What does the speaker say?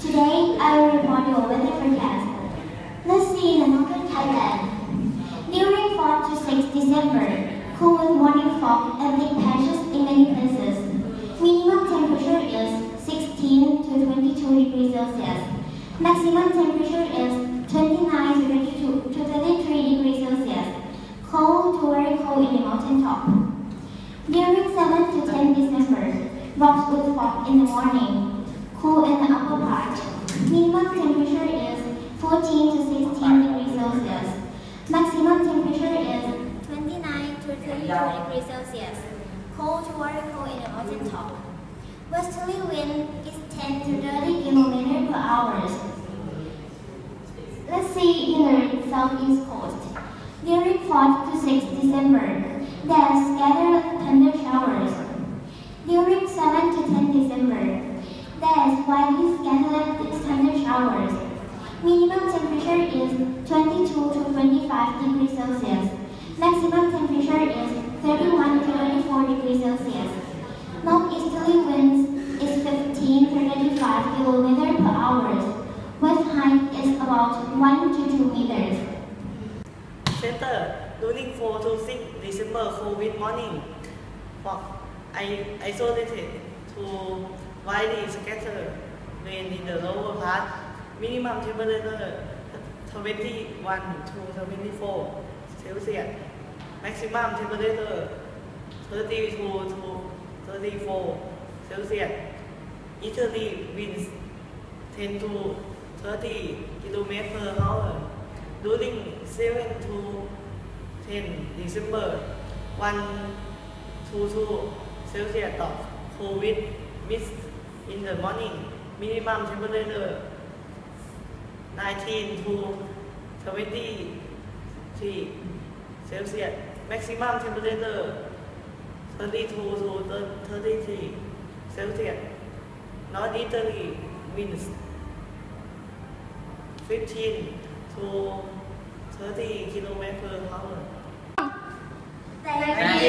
Today, I will report your weather forecast. Let's see the northern Thailand. During 4 to 6 December, cool with morning fog and thick patches in many places. Minimum temperature is 16 to 22 degrees Celsius. Maximum temperature is 29 to 22 to 33 degrees Celsius. Cold to very cold in the mountain top. During 7 to 10 December, rocks with fog in the morning. Cool in the upper part. Minimum temperature is 14 to 16 degrees Celsius. Maximum temperature is 29 to 32 degrees Celsius. Cold to very cold in the mountain top. Westerly wind is 10 to 30 km per hour. Let's see in the southeast coast. During 4 to 6 December, there are scattered thunder showers. During 7 to 10 December, there is widely scattered thunder showers. Minimum temperature is 22 to 25 degrees Celsius. Maximum temperature is 31 to 34 degrees Celsius. Northeasterly winds is 15 to 35 kilometers per hour. West height is about 1 to 2 meters. Center, running 4 to 6 December COVID morning. I isolated to widely scattered rain in the lower part. Minimum temperature 21 to 24 Celsius. Maximum temperature 32 to 34 Celsius. Easterly winds 10 to 30 km per hour. During 7 to 10 December, 1 to 2 Celsius of cold mist in the morning. Minimum temperature 19 to 20 ที่เซลเซียส maximum temperature 32 to 33 Celsius North Italy winds 15 to 30 kilometers per hour Thank you.